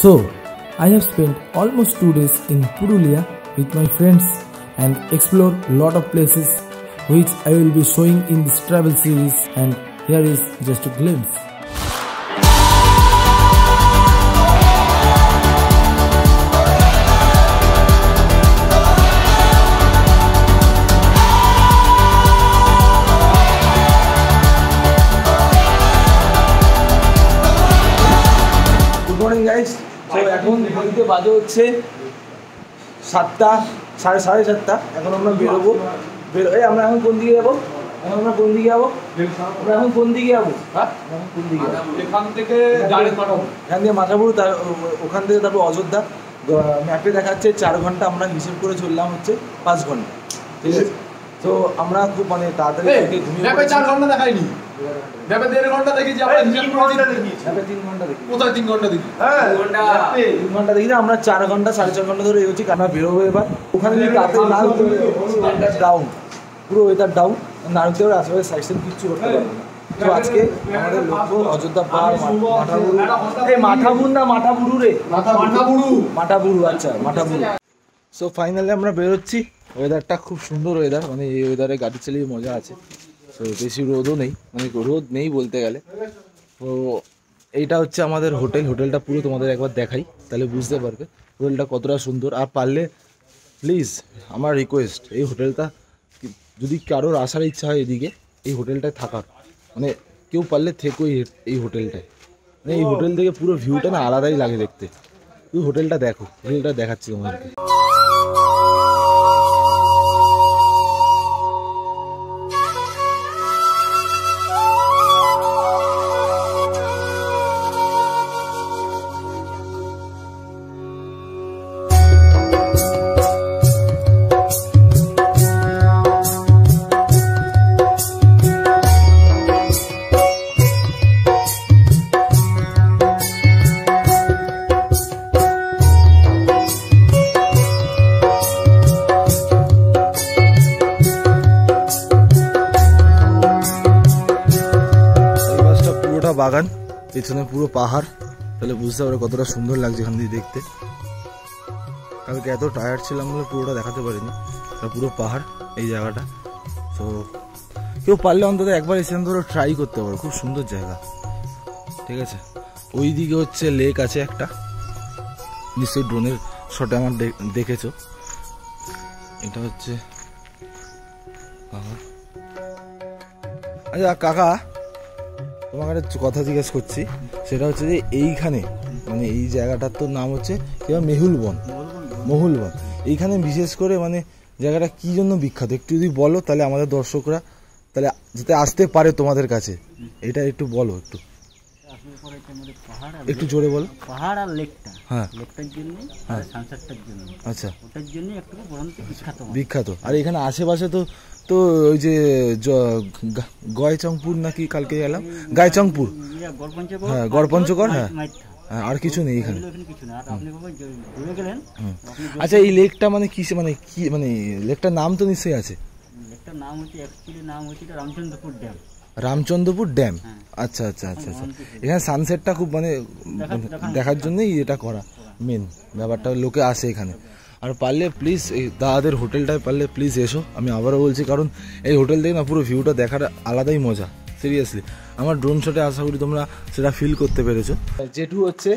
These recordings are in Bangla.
So, I have spent almost two days in Purulia with my friends and explored lot of places which I will be showing in this travel series and here is just a glimpse. বাজে হচ্ছে সাতটা সাড়ে সাড়ে সাতটা। এখন আমরা বেরোবো। বেরো এই আমরা এখন কোন দিকে যাব? এখন আমরা কোন দিকে যাব? আমরা এখন কোন দিকে যাব? হ্যাঁ? কোন দিকে এখান থেকে এখান থেকে মাথাপুরু তার ওখান থেকে তারপর অযোধ্যা। ম্যাপে দেখাচ্ছে চার ঘণ্টা আমরা হিসেব করে চললাম হচ্ছে পাঁচ ঘণ্টা। ঠিক আছে? তো আমরা খুব মানে তাড়াতাড়ি ঘুমিয়ে চার ঘণ্টা দেখাইনি। ম্যাপে দেড় ঘণ্টা দেখেছি আমরা করেছি ম্যাপে তিন ঘণ্টা দেখি। কোথায় তিন ঘণ্টা দেখি? তিন ঘণ্টা। দেখি না আমরা চার ঘণ্টা সাড়ে চার ঘণ্টা ধরে এগোচ্ছি আমরা বেরোবো এবার। ওখানে যদি তাতে না ডাউন পুরো ওয়েদার ডাউন না উঠতে পারে আশেপাশে সাইড সাইড কিচ্ছু করতে পারব না। তো আজকে আমাদের লক্ষ্য অযোধ্যা পাহাড় মাঠাবুরু। এই মাঠাবুর না মাঠাবুরু রে? মাঠাবুরু। আচ্ছা মাঠাবুরু। সো ফাইনালি আমরা বেরোচ্ছি। ওয়েদারটা খুব সুন্দর ওয়েদার মানে এই ওয়েদারে গাড়ি চালিয়ে মজা আছে। তো বেশি রোদও নেই মানে রোদ নেই বলতে গেলে। তো এইটা হচ্ছে আমাদের হোটেল, হোটেলটা পুরো তোমাদের একবার দেখাই, তাহলে বুঝতে পারবে হোটেলটা কতটা সুন্দর। আর পারলে প্লিজ আমার রিকোয়েস্ট এই হোটেলটা যদি কারোর আসার ইচ্ছা হয় এদিকে, এই হোটেলটায় থাকার। মানে কেউ পারলে থেকো এই হোটেলটায়। মানে এই হোটেল থেকে পুরো ভিউটা না আলাদাই লাগে দেখতে। তুই হোটেলটা দেখো, হোটেলটা দেখাচ্ছি তোমাদেরকে। পেছনে পুরো পাহাড়, তাহলে বুঝতে পারো কতটা সুন্দর লাগছে এখান দিয়ে দেখতে। কালকে এত টায়ার্ড ছিলাম বলে পুরোটা দেখাতে পারিনি পুরো পাহাড়, এই জায়গাটা। তো কেউ পারলে অন্তত একবার এসে ধরো ট্রাই করতে পারো, খুব সুন্দর জায়গা। ঠিক আছে? ওই দিকে হচ্ছে লেক আছে একটা। নিশ্চয়ই ড্রোনের শটে আমার দেখেছ। এটা হচ্ছে আচ্ছা কাকা। তোমাকে একটা কথা জিজ্ঞেস করছি সেটা হচ্ছে যে এইখানে মানে এই জায়গাটার তো নাম হচ্ছে কি বলে, মেহুল বন মহুল বন এইখানে বিশেষ করে মানে জায়গাটা কি জন্য বিখ্যাত? একটু যদি বলো তাহলে আমাদের দর্শকরা তাহলে যাতে আসতে পারে তোমাদের কাছে। এটা একটু বলো একটু। একটু জোরে বলো। পাহাড় আর লেকটা। হ্যাঁ। লেকটার জন্য হ্যাঁ। সানসেটটার জন্য আচ্ছা। ওটার জন্য একটু বিখ্যাত। বিখ্যাত। আর এখানে আশেপাশে তো তো ওই যে গয়চংপুর নাকি কালকে গেলাম গায়চংপুর হ্যাঁ, গড়পঞ্চগড়, হ্যাঁ। হ্যাঁ, আর কিছু নেই এখানে। আচ্ছা এই লেকটা মানে কিসে মানে কি মানে লেকটার নাম তো নিশ্চয়ই আছে? লেকটার নাম হচ্ছে অ্যাকচুয়ালি নাম হচ্ছে রামচন্দ্রপুর ড্যাম। রামচন্দ্রপুর ড্যাম? হ্যাঁ। আচ্ছা আচ্ছা আচ্ছা আচ্ছা। এখানে সানসেটটা খুব মানে দেখা- দেখা- দেখার জন্যই এটা করা মেন ব্যাপারটা। লোকে আসে এখানে। আর পারলে প্লিজ এই দাদাদের হোটেলটায় পারলে প্লিজ এসো। আমি আবারও বলছি কারণ এই হোটেল থেকে না পুরো ভিউটা দেখার আলাদাই মজা সিরিয়াসলি আমার ড্রোন শটে আশা করি তোমরা সেটা ফিল করতে পেরেছ। জেঠু হচ্ছে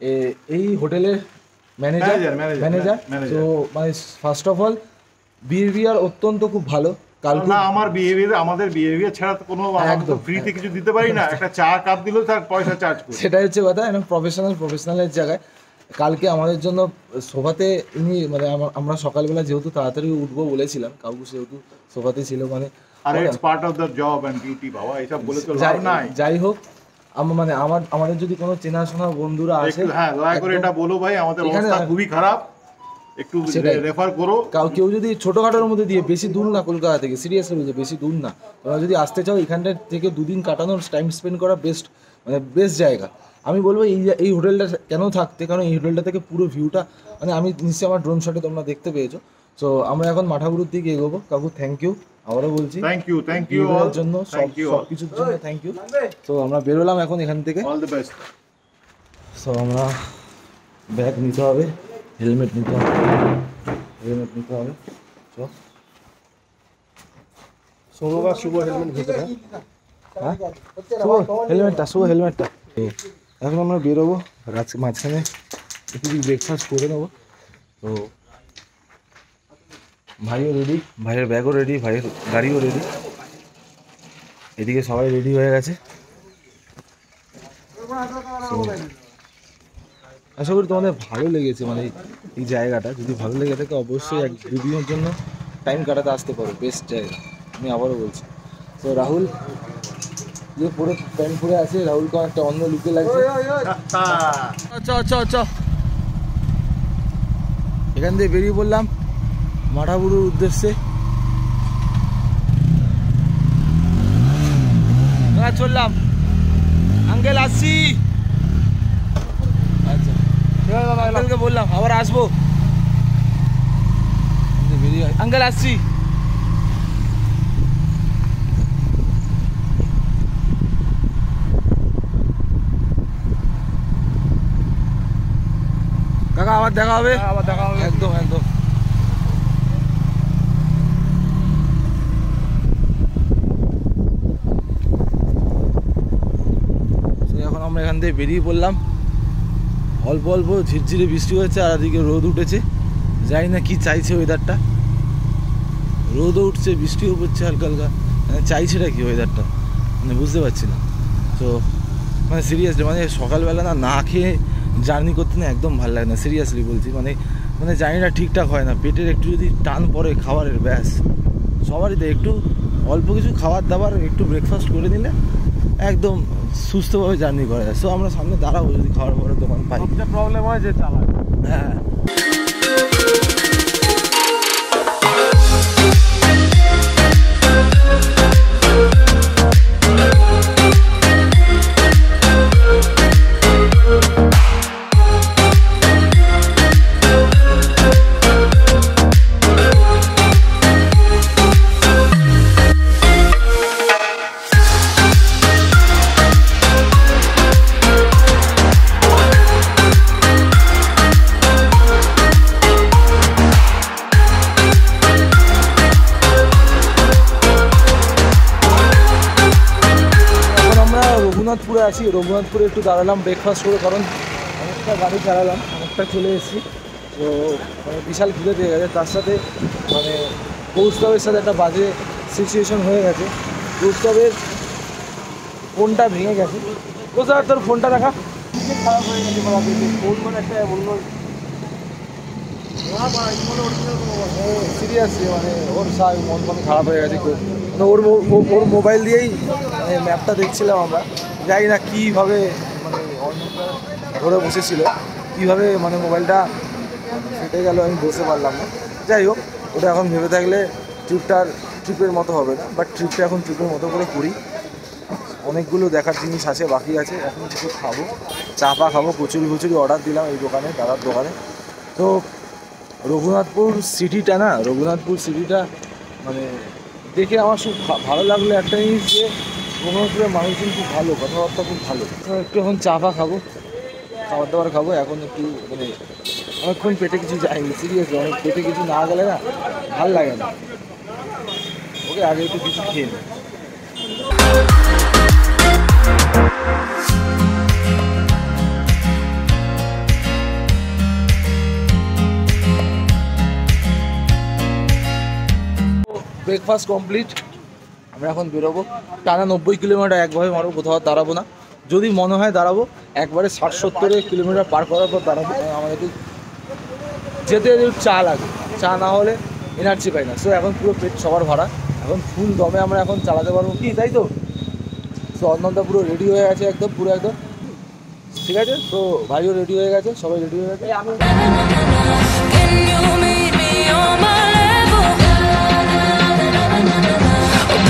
এ- এই হোটেলের ম্যানেজার ম্যানেজার তো মানে ফার্স্ট অফ অল বিহেভিয়ার অত্যন্ত খুব ভালো। কালকে না আমার বিহেভিয়ার আমাদের বিহেভিয়ার ছাড়া তো কোনো একদম। ফ্রিতে কিছু দিতে পারি না। একটা চা কাপ দিলেও তার পয়সা চার্জ করি। সেটাই হচ্ছে কথা একদম প্রফেশনাল প্রফেশনালের জায়গায়। কালকে আমাদের জন্য সোফাতে ইনি মানে আমরা সকালবেলা যেহেতু তাড়াতাড়ি উঠবো বলেছিলাম কাকু সেহেতু সোফাতে ছিল মানে যাই- হোক মানে আমার আমাদের যদি কোনো চেনাশোনা বন্ধুরা আছে হ্যাঁ দয়া করে এটা বলো ভাই আমাদের অবস্থা খুবই খারাপ। একটু। রেফার করো। কেউ যদি ছোটখাটোর মধ্যে দিয়ে বেশি দূর না কলকাতা থেকে সিরিয়াসলি বলছে বেশি দূর না তোমরা যদি আসতে চাও এখানটা থেকে দুদিন কাটানোর টাইম স্পেন্ড করা বেস্ট মানে বেস্ট জায়গা। আমি বলব এই যে- এই হোটেলটা কেন থাকতে কারণ এই হোটেলটা থেকে পুরো ভিউটা মানে আমি নিশ্চয়ই আমার ড্রোন শটে তোমরা দেখতে পেয়েছ। সো আমরা এখন মাঠাগুড়ির দিকে এগোবো। কাকু থ্যাংক ইউ আবারও বলছি থ্যাংক ইউ থ্যাংক ইউ বিহেভিয়ারের জন্য সব থ্যাংক ইউ সব কিছুর জন্য থ্যাংক ইউ তো আমরা বেরোলাম এখন এখান থেকে। অল দ্য বেস্ট সো আমরা ব্যাগ নিতে হবে। হেলমেট নিতে হবে। হেলমেট নিতে হবে। চ সৌরভ শুভ হেলমেট ভেতরে। হ্যাঁ? শুভ হেলমেটটা শুভ হেলমেটটা এখন আমরা বেরোবো, রাত মাঝখানে একটু ব্রেকফাস্ট করে নেব। তো ভাইও রেডি ভাইয়ের ব্যাগও রেডি ভাইয়ের গাড়িও রেডি এদিকে সবাই রেডি হয়ে গেছে। আশা করি তোমাদের ভালো লেগেছে মানে এই জায়গাটা। যদি ভালো লেগে থাকে, অবশ্যই এক দুদিনের জন্য টাইম কাটাতে আসতে পারো বেস্ট জায়গা। আমি আবারও বলছি। তো রাহুল যে পরে প্যান্ট পরে আছে রাহুলকে একটা অন্য লুকে লাগছে। এখান থেকে বেরিয়ে পড়লাম মাঠাবুরুর উদ্দেশ্যে। হ্যাঁ চললাম। আঙ্কেল আসছি। আচ্ছা। আঙ্কেলকে বললাম আবার আসব। বেরিয়ে আঙ্কেল আসছি। কাকা আবার দেখা হবে? আবার দেখা হবে। একদম একদম। এখন আমরা এখান থেকে বেরিয়ে পড়লাম। অল্প অল্প ঝিরঝিরে বৃষ্টি হয়েছে আর এদিকে রোদ উঠেছে। জানি না কি চাইছে ওয়েদারটা রোদও উঠছে বৃষ্টিও পড়ছে হালকা হালকা মানে চাইছেটা কি ওয়েদারটা মানে বুঝতে পারছি না। তো মানে সিরিয়াসলি মানে সকালবেলা না না খেয়ে জার্নি করতে না একদম ভালো লাগে না সিরিয়াসলি বলছি। মানে মানে জার্নিটা ঠিকঠাক হয় না পেটের একটু যদি টান পড়ে খাবারের ব্যাস। সবারই তো একটু অল্প কিছু খাবার দাবার একটু ব্রেকফাস্ট করে নিলে একদম সুস্থভাবে জার্নি করা যায়। সো আমরা সামনে দাঁড়াবো যদি খাবার পরে দোকান পাই। প্রবলেম হয় যে চালায় হ্যাঁ। রঘুনাথপুরে আছি রঘুনাথপুরে একটু দাঁড়ালাম ব্রেকফাস্ট করে কারণ অনেকটা গাড়ি চালালাম অনেকটা চলে এসেছি। তো মানে বিশাল ঘুরে দিয়ে গেছে। তার সাথে মানে কৌস্তবের সাথে একটা বাজে সিচুয়েশন হয়ে গেছে। কৌস্তবের ফোনটা ভেঙে গেছে। কোথায় তোর ফোনটা রাখা? খারাপ হয়ে গেছে ফোন মানে একটা অন্য সিরিয়াসলি মানে ওর মন মন খারাপ হয়ে গেছে খুব। মানে ওর ওর মোবাইল দিয়েই মানে ম্যাপটা দেখছিলাম আমরা। জানি না কীভাবে মানে ধরে বসেছিল, কীভাবে মানে মোবাইলটা ফেটে গেল আমি বসে পারলাম না। যাই হোক, ওটা এখন ভেবে থাকলে ট্রিপটার ট্রিপের মতো হবে না বাট ট্রিপটা এখন ট্রিপের মতো করে করি। অনেকগুলো দেখার জিনিস আছে, বাকি আছে, এখন কিছু খাব। চা পা খাব, কচুরি কচুরি অর্ডার দিলাম এই দোকানে, দাদার দোকানে। তো রঘুনাথপুর সিটিটা না, রঘুনাথপুর সিটিটা মানে দেখে আমার খুব ভালো লাগল একটা জিনিস যে রঘুনাথপুরের মানুষজন খুব ভালো, কথাবার্তা খুব ভালো। একটু এখন চা ফা খাব খাবার দাবার খাব, এখন একটু মানে অনেকক্ষণ পেটে কিছু যায়নি সিরিয়াসলি অনেক পেটে কিছু না গেলে না ভালো লাগে না। ওকে, আগে একটু কিছু খেয়ে নিই ব্রেকফাস্ট কমপ্লিট আমরা এখন বেরোবো। টানা নব্বই কিলোমিটার একভাবে মারবো, কোথাও দাঁড়াবো না। যদি মনে হয় দাঁড়াবো, একবারে ষাট সত্তরে কিলোমিটার পার করার পর দাঁড়াবো। কারণ আমাদের যেতে যেতে চা লাগে। চা না হলে এনার্জি পাই না। সো এখন পুরো পেট সবার ভাড়া। এখন ফুল দমে আমরা এখন চালাতে পারব। কি, তাই তো? সো অন্যটা পুরো রেডি হয়ে গেছে একদম, পুরো একদম। ঠিক আছে? তো ভাইও রেডি হয়ে গেছে, সবাই রেডি হয়ে গেছে।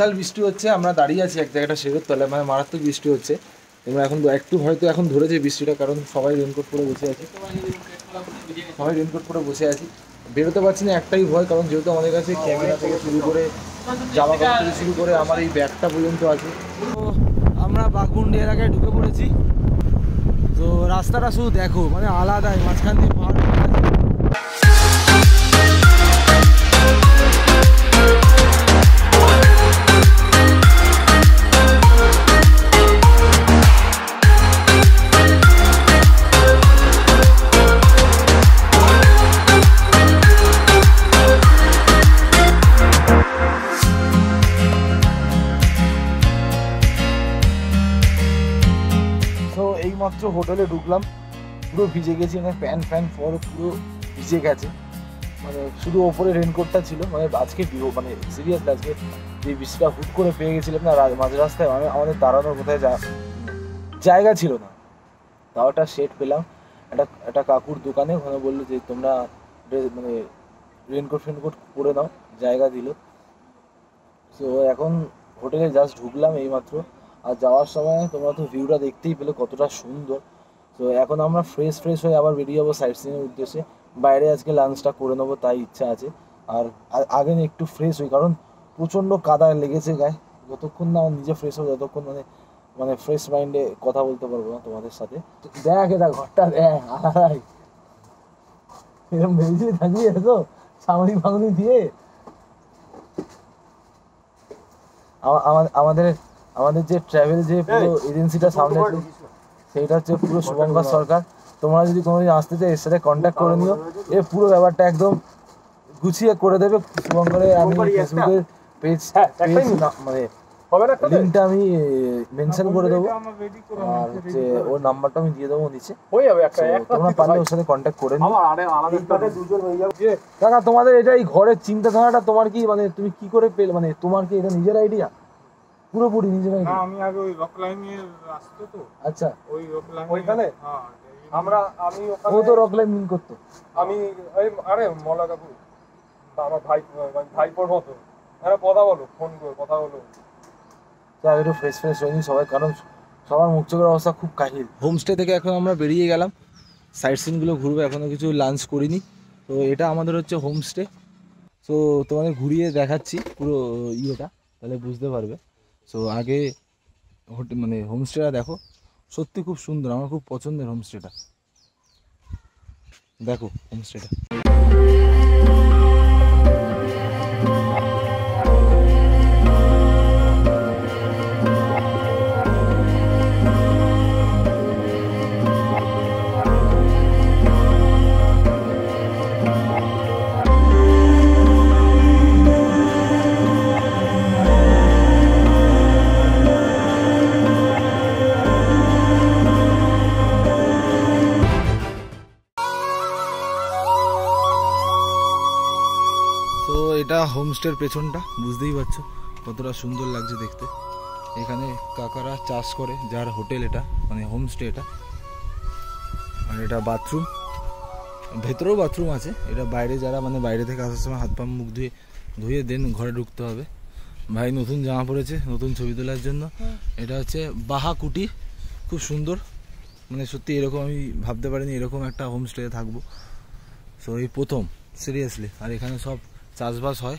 বিশাল বৃষ্টি হচ্ছে, আমরা দাঁড়িয়ে আছি এক জায়গাটা শেরের তলায় মানে মারাত্মক বৃষ্টি হচ্ছে। তোমরা এখন একটু হয়তো এখন ধরেছে বৃষ্টিটা, কারণ সবাই রেনকোট পরে বসে আছি। সবাই রেনকোট পরে বসে আছি। বেরোতে পারছি না, একটাই ভয়, কারণ যেহেতু আমাদের কাছে ক্যামেরা থেকে শুরু করে জামা কাপড় থেকে শুরু করে আমার এই ব্যাগটা পর্যন্ত আছে। তো আমরা বাঘমুন্ডি এলাকায় ঢুকে পড়েছি। তো রাস্তাটা শুধু দেখো মানে আলাদাই, মাঝখান দিয়ে পাহাড় এইমাত্র হোটেলে ঢুকলাম, পুরো ভিজে গেছি মানে প্যান ফ্যান পর পুরো ভিজে গেছে। মানে শুধু ওপরে রেনকোটটা ছিল মানে আজকে মানে সিরিয়াস আজকে যে বৃষ্টিটা হুট করে পেয়ে গেছিলাম না মাঝ রাস্তায় মানে আমাদের দাঁড়ানোর কোথায় যা, জায়গা ছিল না। তাও একটা শেড পেলাম, একটা একটা কাকুর দোকানে, ওখানে বলল যে তোমরা ড্রে- মানে রেনকোট ফেনকোট পরে নাও, জায়গা দিল। তো এখন হোটেলে জাস্ট ঢুকলাম এইমাত্র। আর যাওয়ার সময় তোমরা তো ভিউটা দেখতেই পেলে কতটা সুন্দর। তো এখন আমরা ফ্রেশ ফ্রেশ হয়ে আবার বেরিয়ে যাব সাইট সিনের উদ্দেশ্যে। বাইরে আজকে লাঞ্চটা করে নেব, তাই ইচ্ছা আছে। আর আগে একটু ফ্রেশ হই, কারণ প্রচণ্ড কাদা লেগেছে গায়ে। যতক্ষণ না নিজে ফ্রেশ হব, ততক্ষণ মানে মানে ফ্রেশ মাইন্ডে কথা বলতে পারব না তোমাদের সাথে। দেখ এটা ঘরটা দেখ থাকবি তো সামনি ফামনি দিয়ে? আমা- আমা- আমাদের আমাদের যে ট্রাভেল যে পুরো এজেন্সিটা সামনে সেইটা হচ্ছে পুরো শুভঙ্কর সরকার। তোমরা যদি কোনোদিন আসতে চাই এর সাথে কন্ট্যাক্ট করে নিও। এ পুরো ব্যাপারটা একদম গুছিয়ে করে দেবে। শুভঙ্করের আমি ফেসবুকের পেজ পেজ মানে লিঙ্কটা আমি মেনশন করে দেবো। আর হচ্ছে ওর নাম্বারটা আমি দিয়ে দেবো নিচে। তোমরা পারলে ওর সাথে কন্ট্যাক্ট করে নিও। আমার আরে আলাদা দুজন যাবে কাকা তোমাদের এটা এই ঘরের চিন্তাধারাটা তোমার কি মানে তুমি কি করে পেলে মানে তোমার কি এটা নিজের আইডিয়া পুরোপুরি নিজের না আমি আগে ওই রক লাইনে আসতো তো। আচ্ছা। ওই রক লাইন ওইখানে? হ্যাঁ আমরা আমি ও তো রক লাইন করতো। আমি এই আরে মলা কাকু তা আমার ভাই ভাইপোর মতো। আরে কথা বলো ফোন করে কথা বলো। আমি একটু ফ্রেশ ফ্রেশ হয়নি সবাই কারণ সবার মুখ চোখের অবস্থা খুব কাহিল। হোমস্টে থেকে এখন আমরা বেরিয়ে গেলাম। সাইট সিনগুলো ঘুরবো এখনও কিছু লাঞ্চ করিনি। তো এটা আমাদের হচ্ছে হোমস্টে তো তোমাদের ঘুরিয়ে দেখাচ্ছি পুরো ইয়েটা তাহলে বুঝতে পারবে। সো আগে হোটেল মানে হোমস্টেটা দেখো। সত্যি খুব সুন্দর, আমার খুব পছন্দের হোমস্টেটা দেখো হোমস্টেটা হোমস্টের পেছনটা, বুঝতেই পারছ? কতটা সুন্দর লাগছে দেখতে। এখানে কাকারা চাষ করে, যার হোটেল এটা মানে হোমস্টে এটা। আর এটা বাথরুম ভেতরেও বাথরুম আছে। এটা বাইরে যারা মানে বাইরে থেকে আসার সময় হাত পা, মুখ ধুয়ে ধুয়ে দেন, ঘরে ঢুকতে হবে। ভাই নতুন জামা পড়েছে নতুন ছবি তোলার জন্য। এটা হচ্ছে বাহা কুটির খুব সুন্দর। মানে সত্যি এরকম আমি ভাবতে পারিনি, এরকম একটা হোমস্টেতে থাকব। সো এই প্রথম সিরিয়াসলি আর এখানে সব চাষবাস হয়।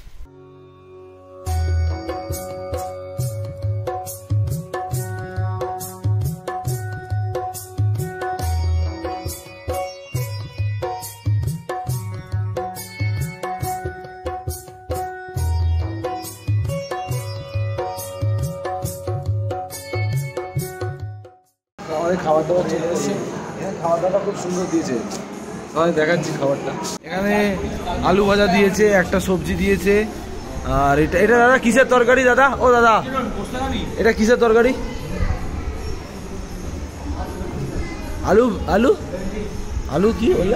আমাদের খাবার দাবার চলে এসেছে। এখানে খাবার দাবারটা খুব সুন্দর দিয়েছে। আমি দেখাচ্ছি খাবারটা। এখানে আলু ভাজা দিয়েছে একটা সবজি দিয়েছে। আর এটা এটা দাদা কিসের তরকারি দাদা? ও দাদা এটা কিসের তরকারি? আলু আলু? আলু কি বললে?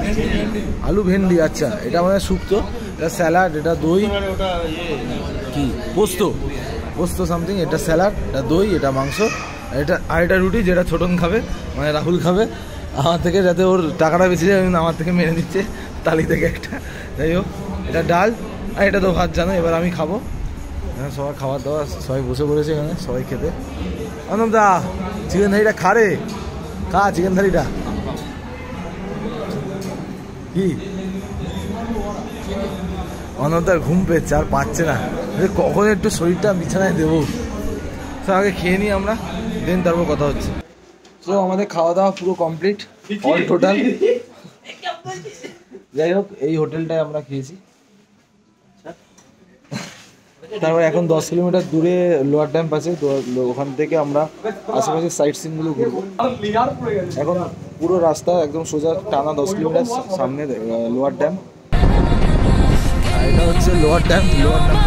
আলু ভেন্ডি আচ্ছা এটা মানে শুক্তো। এটা স্যালাড এটা দই। কি? পোস্ত। পোস্ত সামথিং এটা স্যালাড এটা দই এটা মাংস। এটা আর এটা রুটি যেটা ছোটন খাবে মানে রাহুল খাবে। আমার থেকে যাতে ওর টাকাটা বেশি যায় আমার থেকে মেরে নিচ্ছে তালি থেকে একটা। যাই হোক, এটা ডাল আর এটা তো ভাত, জানো? এবার আমি খাব। এখানে সবাই খাবার দাওয়া সবাই বসে পড়েছে এখানে, সবাই খেতে। অনম দা চিকেন থালিটা খা রে। খা চিকেন থালিটা কি অনন্তার ঘুম পেয়েছে, আর পাচ্ছে না। কখন একটু শরীরটা বিছানায় দেবো। আগে খেয়ে নিই আমরা। দেন তারপর কথা হচ্ছে। তো আমাদের খাওয়া দাওয়া পুরো কমপ্লিট অল টোটাল যাই হোক এই হোটেলটায় আমরা খেয়েছি। তারপর এখন দশ কিলোমিটার দূরে লোয়ার ড্যাম আছে ওখান থেকে আমরা আশেপাশে সাইট সিনগুলো ঘুরবো। এখন পুরো রাস্তা একদম সোজা টানা দশ কিলোমিটার সামনে লোয়ার ড্যাম। আর এটা হচ্ছে লোয়ার ড্যাম লোয়ার ড্যাম।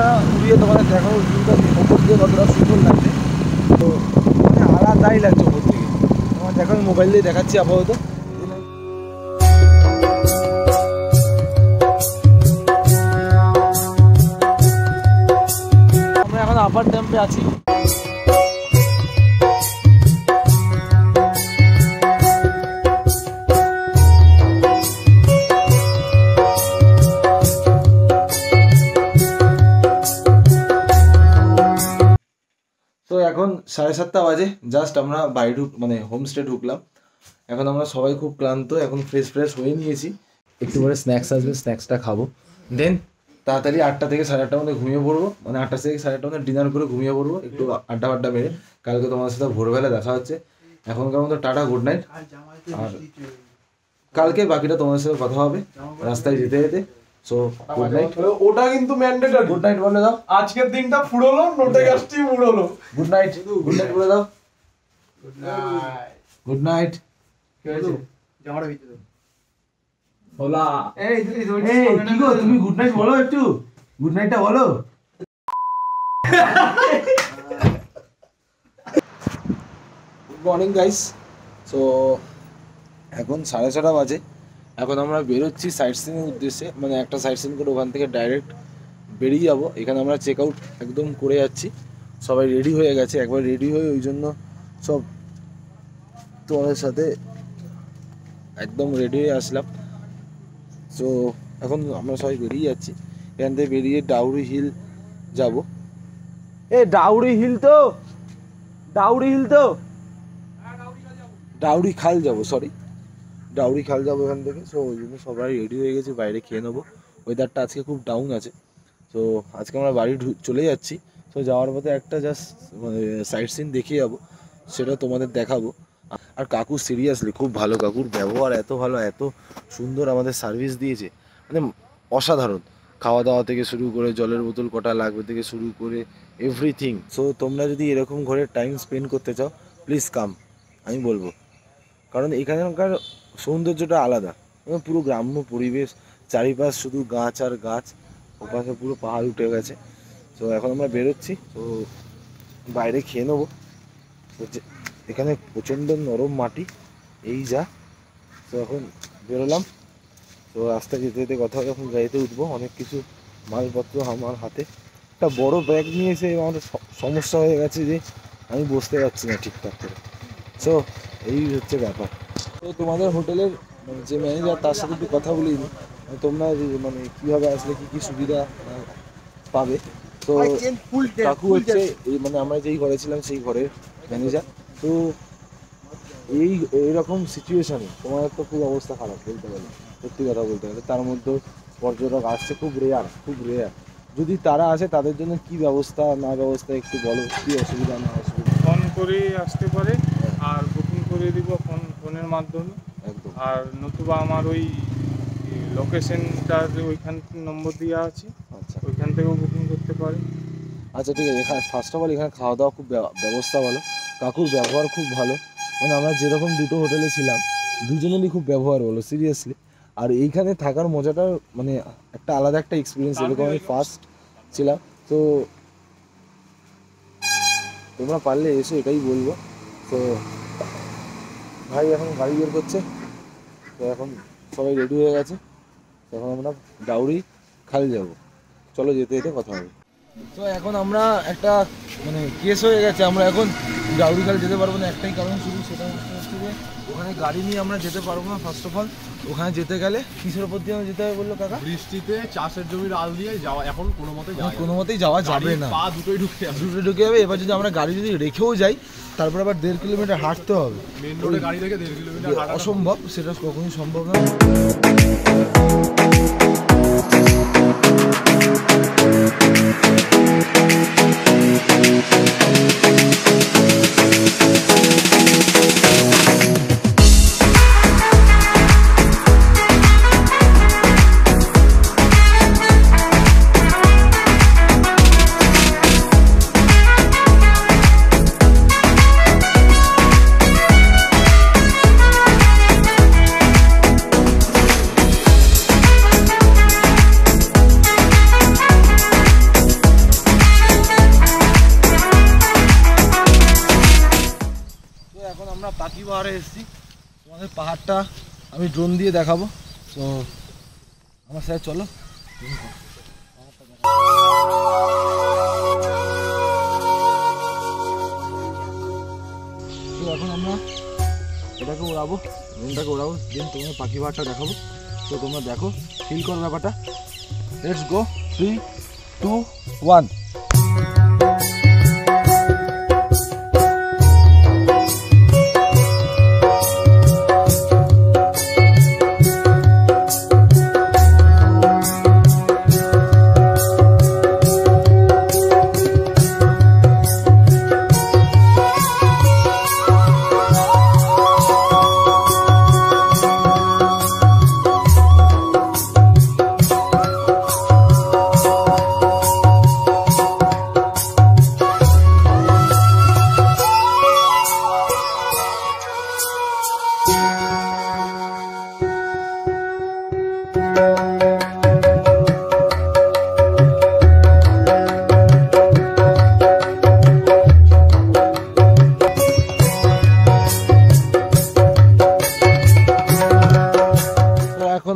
ড্রোনটা ঘুরিয়ে তোমাদের দেখাবো ভিউটা ওপর দিয়ে কতটা সুন্দর লাগছে। তো মানে আলাদাই লাগছে ওপর থেকে। তোমার দেখো, আমি মোবাইল দিয়ে দেখাচ্ছি আপাতত। আমরা এখন আপার ড্যাম্পে আছি। সাড়ে সাতটা বাজে জাস্ট আমরা বাড়ি ঢুক মানে হোমস্টে ঢুকলাম। এখন আমরা সবাই খুব ক্লান্ত, এখন ফ্রেশ ফ্রেশ হয়ে নিয়েছি। একটু পরে স্ন্যাক্স আসবে স্ন্যাক্সটা খাব। দেন তাড়াতাড়ি আটটা থেকে সাড়ে আটটার মধ্যে ঘুমিয়ে পড়ব। মানে আটটা থেকে সাড়ে আটটার মধ্যে ডিনার করে ঘুমিয়ে পড়ব। একটু আড্ডা আড্ডা মেরে কালকে তোমাদের সাথে ভোরবেলা দেখা হচ্ছে। এখনকার মতো টাটা গুড নাইট আর কালকে বাকিটা তোমাদের সাথে কথা হবে। রাস্তায় যেতে যেতে। সো গুড নাইট ওটা কিন্তু ম্যান্ডেটরি গুড নাইট বলে দাও আজকের দিনটা ফুরলো নোটে গাছটি উড়লো। গুড নাইট গুড নাইট বলে দাও গুড নাইট এই কি গো তুমি গুড নাইট বলো একটু। গুড নাইটটা বলো। গুড মর্নিং গাইস সো এখন সাড়ে ছটা বাজে। এখন আমরা বেরোচ্ছি সাইট সিনের উদ্দেশ্যে মানে একটা সাইট সিন করে ওখান থেকে ডাইরেক্ট বেরিয়ে যাব। এখানে আমরা চেক আউট একদম করে যাচ্ছি। সবাই রেডি হয়ে গেছে। একবার রেডি হয়ে ওই জন্য সব তোমাদের সাথে একদম রেডি হয়ে আসলাম। তো এখন আমরা সবাই বেরিয়ে যাচ্ছি। এখান থেকে বেরিয়ে ডাউরি হিল যাব। এ ডাউরি হিল তো? ডাউরি হিল তো? ডাউরি খাল যাব সরি ডাউরি খাল যাব এখান থেকে। সো ওই জন্য সবাই রেডি হয়ে গেছে, বাইরে খেয়ে নেব। ওয়েদারটা আজকে খুব ডাউন আছে। তো আজকে আমরা বাড়ি চলে যাচ্ছি। তো যাওয়ার পথে একটা জাস্ট মানে সাইট সিন দেখে যাব। সেটা তোমাদের দেখাবো। আর কাকু সিরিয়াসলি খুব ভালো কাকুর ব্যবহার এত ভালো, এত সুন্দর আমাদের সার্ভিস দিয়েছে। মানে অসাধারণ। খাওয়া দাওয়া থেকে শুরু করে, জলের বোতল কটা লাগবে থেকে শুরু করে এভরিথিং সো তোমরা যদি এরকম ঘরে টাইম স্পেন্ড করতে চাও প্লিজ কাম আমি বলব। কারণ এখানকার সৌন্দর্যটা আলাদা। পুরো গ্রাম্য পরিবেশ, চারিপাশ শুধু গাছ আর গাছ, ওপাশে পুরো পাহাড় উঠে গেছে। তো এখন আমরা বেরোচ্ছি, তো বাইরে খেয়ে নেব। এখানে প্রচণ্ড নরম মাটি, এই যা। তো এখন বেরোলাম। তো রাস্তায় যেতে যেতে কথা এখন গাড়িতে উঠবো। অনেক কিছু মালপত্র আমার হাতে। একটা বড় ব্যাগ নিয়ে এসে আমার সমস্যা হয়ে গেছে যে, আমি বসতে পারছি না ঠিকঠাক করে। সো এই হচ্ছে ব্যাপার। তো তোমাদের হোটেলের মানে যে ম্যানেজার তার সাথে একটু কথা বলিনি মানে তোমরা মানে কীভাবে আসলে কী কী সুবিধা পাবে? তো কাকু হচ্ছে এই মানে আমরা যেই ঘরে ছিলাম সেই ঘরের ম্যানেজার তো এই এইরকম সিচুয়েশানে তোমার তো খুব অবস্থা খারাপ বলতে গেলে। সত্যি কথা বলতে গেলে। তার মধ্যে পর্যটক আসছে খুব রেয়ার খুব রেয়ার যদি তারা আসে তাদের জন্য কি ব্যবস্থা না ব্যবস্থা একটু বলো কি অসুবিধা না অসুবিধা? ফোন করে আসতে পারে। আর বুকিং করে দিব ফোন ফোনের মাধ্যমে। একদম। আর নতুবা আমার ওই লোকেশনটার ওইখান নম্বর দেওয়া আছে। আচ্ছা। ওইখান থেকেও বুকিং করতে পারে। আচ্ছা ঠিক আছে। এখানে ফার্স্ট অফ অল এখানে খাওয়া দাওয়া খুব ব্যব- ব্যবস্থা ভালো। কাকুর ব্যবহার খুব ভালো। মানে আমরা যেরকম দুটো হোটেলে ছিলাম দুজনেরই খুব ব্যবহার ভালো সিরিয়াসলি আর এইখানে থাকার মজাটা মানে একটা আলাদা একটা এক্সপিরিয়েন্স এরকম আমি ফার্স্ট ছিলাম। তো তোমরা পারলে এসো এটাই বলব। তো ভাই এখন গাড়ি বের করছে। তো এখন সবাই রেডি হয়ে গেছে। এখন আমরা ডাউরি খালি যাব। চলো যেতে যেতে কথা হবে। তো এখন আমরা একটা মানে কেস হয়ে গেছে। আমরা এখন ডাউরি খালি যেতে পারব না। একটাই কারণ শুধু সেটা ওখানে গাড়ি নিয়ে আমরা যেতে পারব না ফার্স্ট অফ অল ওখানে যেতে গেলে কিসের উপর দিয়ে যেতে হবে বলল কাকা? বৃষ্টিতে চাষের জমির আল দিয়ে যাওয়া এখন কোনো মতে যাওয়া কোনো মতেই যাওয়া যাবে না। পা দুটোই ঢুকে যাবে। দুটোই ঢুকে যাবে এবার যদি আমরা গাড়ি যদি রেখেও যাই তারপর আবার দেড় কিলোমিটার হাঁটতে হবে। মেন রোডে গাড়ি রেখে দেড় কিলোমিটার হাঁটা অসম্ভব সেটা কখনোই সম্ভব না। আমি ড্রোন দিয়ে দেখাবো। তো আমার সাথে চলো। তো এখন আমরা এটাকে ওড়াবো ড্রোনটাকে ওড়াবো দেন তোমাদের পাখি পাহাড়টা দেখাবো। তো তোমরা দেখো ফিল করো ব্যাপারটা। Let's go three two one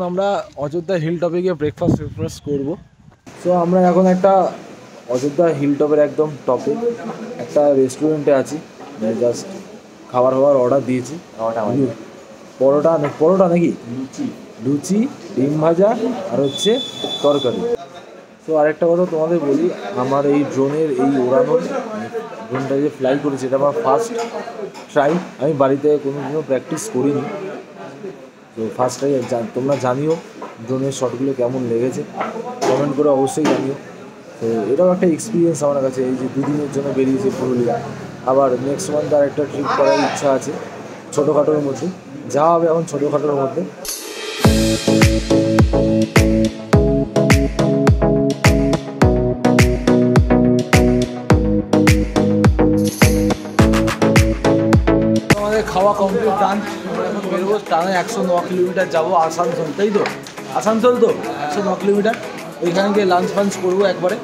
আমরা অযোধ্যা হিল টপে গিয়ে ব্রেকফাস্ট ব্রেকফাস্ট করব। সো আমরা এখন একটা অযোধ্যা হিল টপের একদম টপে একটা রেস্টুরেন্টে আছি। জাস্ট খাবার খাবার অর্ডার দিয়েছি। পরোটা না- পরোটা নাকি? লুচি। লুচি ডিম ভাজা আর হচ্ছে তরকারি। তো আরেকটা কথা তোমাদের বলি আমার এই ড্রোনের এই ওড়ানোর ড্রোনটা যে ফ্লাই করেছি এটা আমার ফার্স্ট ট্রাই আমি বাড়িতে কোনো দিনও প্র্যাকটিস করিনি। তো ফার্স্ট টাইম তোমরা জানিও ড্রোনের শটগুলো কেমন লেগেছে। কমেন্ট করে অবশ্যই জানিও। তো এটাও একটা এক্সপিরিয়েন্স আমার কাছে, এই যে দুদিনের জন্য বেরিয়েছে পুরুলিয়া। আবার নেক্সট মান্থ আর একটা ট্রিপ করার ইচ্ছা আছে ছোটোখাটোর মধ্যে। যাওয়া হবে এখন ছোটোখাটোর মধ্যে। আমাদের খাওয়া কমপ্লিট ডান টানা একশো ন কিলোমিটার যাব আসানসোল, তাই তো? আসানসোল তো? একশো ন কিলোমিটার। ওইখানে গিয়ে লাঞ্চ ফাঞ্চ করব একবারে।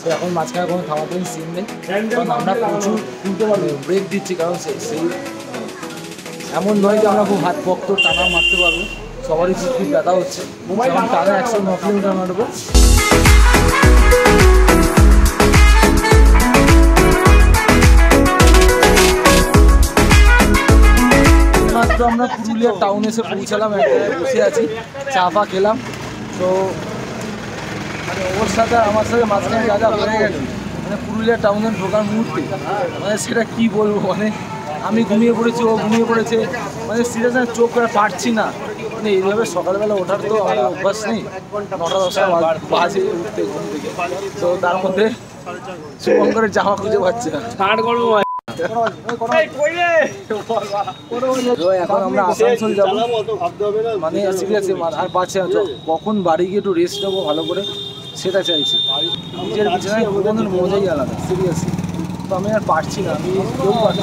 তো এখন মাঝখানে কোনো থামাতেই সিন নেই। কারণ আমরা প্রচুর ব্রেক দিচ্ছি, কারণ সেই এমন নয় যে আমরা খুব হাত পক্ত টানা মারতে পারব। সবারই খুব ব্যথা হচ্ছে। টানা একশো ন কিলোমিটার মারবো মাত্র আমরা পুরুলিয়া টাউন এসে পৌঁছালাম বসে আছি, চা ফা খেলাম। তো মানে ওর সাথে, আমার সাথে মাঝখানে যা যা হয়ে গেছে মানে পুরুলিয়া টাউনে ঢোকার মুহূর্তে মানে সেটা কি বলব মানে আমি ঘুমিয়ে পড়েছি, ও ঘুমিয়ে পড়েছে মানে সিরিয়াস চোখ করে পারছি না। মানে এইভাবে সকালবেলা ওঠার তো আমার অভ্যাস নেই, নটা দশটা বাজে উঠতে ঘুম থেকে। তো তার মধ্যে শুভঙ্করের জামা খুঁজে পাচ্ছে না। তো মানে কখন বাড়ি গিয়ে একটু রেস্ট নেব ভালো করে সেটা চাইছি। নিজের বিছানায় ভ্রমণের মজাই আলাদা সিরিয়াসলি তো আমি আর পারছি না আমি কেউ পারছি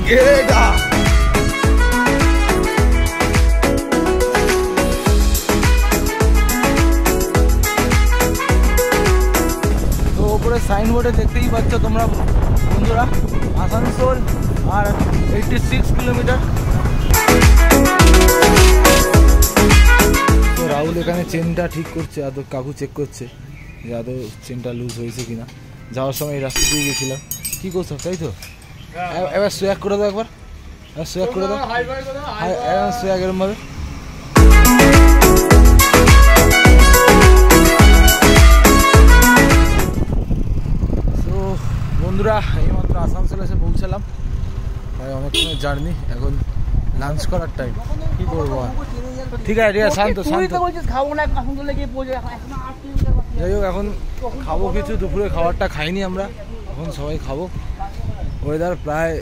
Get it সাইনবোর্ডে দেখতেই পাচ্ছ তোমরা বন্ধুরা। আসানসোল আর এইটটি সিক্স কিলোমিটার তো রাহুল এখানে চেনটা ঠিক করছে আদৌ কাকু চেক করছে যে আদৌ চেনটা লুজ হয়েছে কিনা। যাওয়ার সময় এই রাস্তা দিয়ে গেছিলাম। কী করছ তাই তো? এবার সোয়াক করে দাও একবার। এবার সোয়াক করে দাও। হ্যাঁ, এবার সোয়াক এরম বন্ধুরা এইমাত্র আসানসোল এসে পৌঁছালাম। ভাই অনেকক্ষণের জার্নি এখন লাঞ্চ করার টাইম কি করব ঠিক আছে ঠিক আছে শান্ত শান্ত। যাই হোক এখন খাব কিছু দুপুরে খাবারটা খাইনি আমরা। এখন সবাই খাব। ওয়েদার প্রায়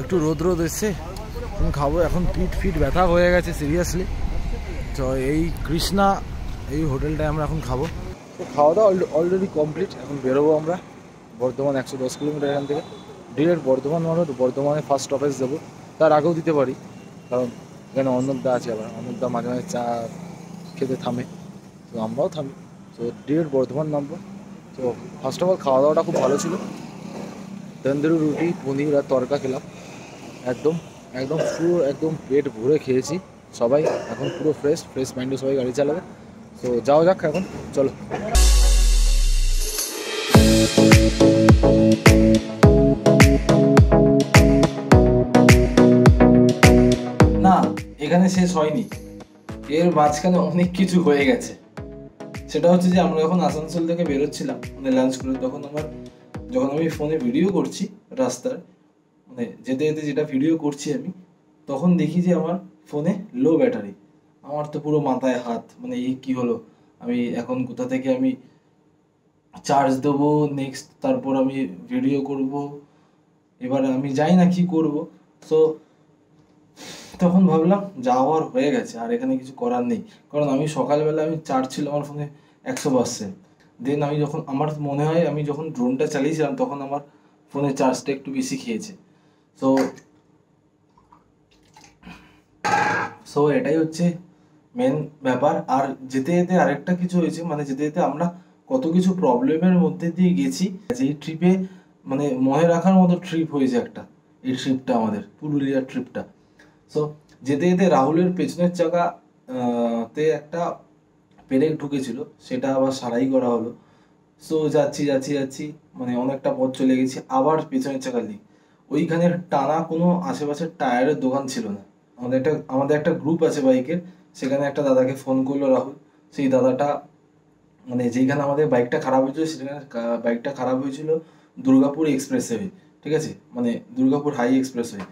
একটু রোদ রোদ এসছে। এখন খাব এখন পিঠ ফিট ব্যথা হয়ে গেছে সিরিয়াসলি তো এই কৃষ্ণা এই হোটেলটায় আমরা এখন খাব। তো খাওয়া দাওয়া অলরেডি কমপ্লিট এখন বেরোবো আমরা। বর্ধমান একশো দশ কিলোমিটার এখান থেকে। ডিরেক্ট বর্ধমান মানে বর্ধমানে ফার্স্ট স্টপেজ দেবো। তার আগেও দিতে পারি, কারণ এখানে অন্নদা আছে আবার। অন্নদা মাঝে মাঝে চা খেতে থামে, তো আমরাও থামি। তো ডিরেক্ট বর্ধমান নামবো। তো ফার্স্ট অফ অল খাওয়া দাওয়াটা খুব ভালো ছিল। তন্দুরি রুটি, পনির আর তরকা খেলাম। একদম একদম পুরো একদম পেট ভরে খেয়েছি। সবাই এখন পুরো ফ্রেশ ফ্রেশ মাইন্ডে সবাই গাড়ি চালাবে। তো যাওয়া যাক এখন, চলো। এখানে শেষ হয়নি। এর মাঝখানে অনেক কিছু হয়ে গেছে। সেটা হচ্ছে যে আমরা যখন আসানসোল থেকে বেরোচ্ছিলাম মানে লাঞ্চ করে, তখন আমার, যখন আমি ফোনে ভিডিও করছি রাস্তার মানে যেতে যেতে যেটা ভিডিও করছি আমি, তখন দেখি যে আমার ফোনে লো ব্যাটারি আমার তো পুরো মাথায় হাত মানে এই কি হলো? আমি এখন কোথা থেকে আমি চার্জ দেবো নেক্সট তারপর আমি ভিডিও করব। এবার আমি জানি না কি করব। তো তখন ভাবলাম যাওয়ার হয়ে গেছে, আর এখানে কিছু করার নেই। কারণ আমি সকালবেলা আমি চার্জ ছিল আমার ফোনে একশো পার্সেন্ট দেন আমি যখন, আমার মনে হয় আমি যখন ড্রোনটা চালিয়েছিলাম, তখন আমার ফোনে চার্জটা একটু বেশি খেয়েছে। সো সো এটাই হচ্ছে মেন ব্যাপার। আর যেতে যেতে আরেকটা কিছু হয়েছে মানে যেতে যেতে আমরা কত কিছু প্রবলেমের মধ্যে দিয়ে গেছি। এই ট্রিপে মানে মনে রাখার মতো ট্রিপ হয়েছে একটা। এই ট্রিপটা আমাদের, পুরুলিয়ার ট্রিপটা সো যেতে যেতে রাহুলের পেছনের চাকা তে একটা পেরেক ঢুকেছিল, সেটা আবার সারাই করা হলো। সো যাচ্ছি যাচ্ছি যাচ্ছি মানে অনেকটা পথ চলে গেছি, আবার পেছনের চাকা লিক ওইখানে টানা কোনো আশেপাশের টায়ারের দোকান ছিল না। আমাদের একটা আমাদের একটা গ্রুপ আছে বাইকের, সেখানে একটা দাদাকে ফোন করল রাহুল। সেই দাদাটা মানে যেইখানে আমাদের বাইকটা খারাপ হয়েছিল, সেখানে বাইকটা খারাপ হয়েছিল দুর্গাপুর এক্সপ্রেস ওয়ে ঠিক আছে? মানে Durgapur high expressway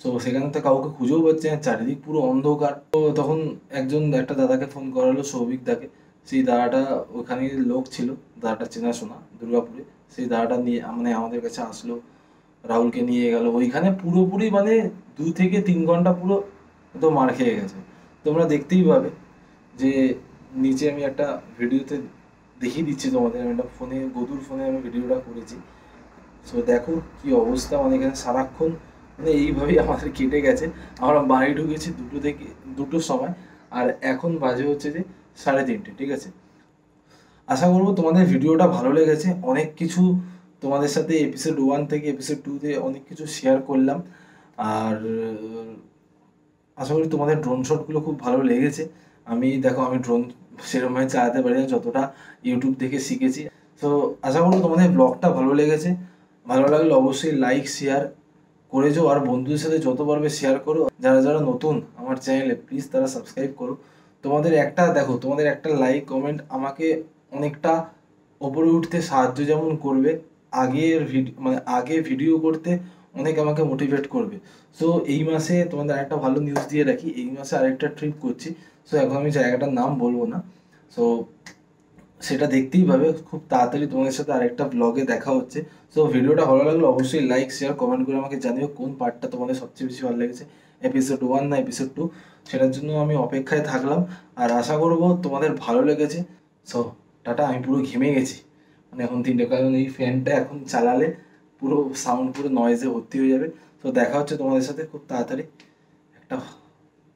so সেখান থেকে কাউকে খুঁজেও পাচ্ছে না, চারিদিক পুরো অন্ধকার। তো তখন একজন একটা দাদাকে ফোন করা হলো, সৌভিক দাকে। সেই দাদাটা ওখানে লোক ছিল, দাদাটা চেনাশোনা দুর্গাপুরে। সেই দাদাটা নিয়ে মানে আমাদের কাছে আসলো, রাহুলকে নিয়ে গেল। ওইখানে পুরোপুরি মানে দু থেকে তিন ঘণ্টা পুরো তো মার খেয়ে গেছে। তোমরা দেখতেই পাবে যে নিচে আমি একটা ভিডিওতে দেখিয়ে দিচ্ছি তোমাদের। আমি একটা ফোনে, গদুর ফোনে আমি ভিডিওটা করেছি। সো দেখো কি অবস্থা মানে এখানে সারাক্ষণ এইভাবেই আমাদের কেটে গেছে। আমরা বাড়ি ঢুকেছি দুটো থেকে, দুটোর সময়। আর এখন বাজে হচ্ছে যে সাড়ে তিনটে, ঠিক আছে? আশা করব তোমাদের ভিডিওটা ভালো লেগেছে। অনেক কিছু তোমাদের সাথে এপিসোড ওয়ান থেকে এপিসোড টুতে অনেক কিছু শেয়ার করলাম। আর, আশা করি তোমাদের ড্রোন শটগুলো খুব ভালো লেগেছে। আমি, দেখো, আমি ড্রোন সেরকমভাবে চালাতে পারি না, যতটা ইউটিউব থেকে শিখেছি। তো আশা করব তোমাদের ব্লগটা ভালো লেগেছে। ভালো লাগলে অবশ্যই লাইক শেয়ার করে যাও আর বন্ধুদের সাথে যত পারবে শেয়ার করো, যারা যারা নতুন আমার চ্যানেলে প্লিজ তারা সাবস্ক্রাইব করো। তোমাদের একটা, দেখো, তোমাদের একটা লাইক কমেন্ট আমাকে অনেকটা ওপরে উঠতে সাহায্য যেমন করবে, আগের ভিডিও মানে আগে ভিডিও করতে অনেক আমাকে মোটিভেট করবে। সো এই মাসে তোমাদের আরেকটা ভালো নিউজ দিয়ে রাখি, এই মাসে আরেকটা ট্রিপ করছি। সো এখন আমি জায়গাটার নাম বলব না। সো সেটা দেখতেই পাবে। খুব তাড়াতাড়ি তোমাদের সাথে আরেকটা ব্লগে দেখা হচ্ছে। সো ভিডিওটা ভালো লাগলে অবশ্যই লাইক শেয়ার কমেন্ট করে আমাকে জানিও কোন পার্টটা তোমাদের সবচেয়ে বেশি ভালো লেগেছে। এপিসোড ওয়ান না এপিসোড টু সেটার জন্য আমি অপেক্ষায় থাকলাম। আর আশা করব তোমাদের ভালো লেগেছে। সো টাটা, আমি পুরো ঘেমে গেছি। মানে এখন তিনটে কারণ, এই ফ্যানটা এখন চালালে পুরো সাউন্ড পুরো নয়েজে ভর্তি হয়ে যাবে। তো দেখা হচ্ছে তোমাদের সাথে খুব তাড়াতাড়ি একটা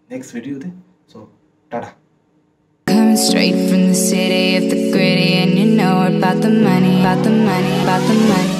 নেক্সট ভিডিওতে so tata. Straight from the city of the gritty, and you know about the money, about the money, about the money.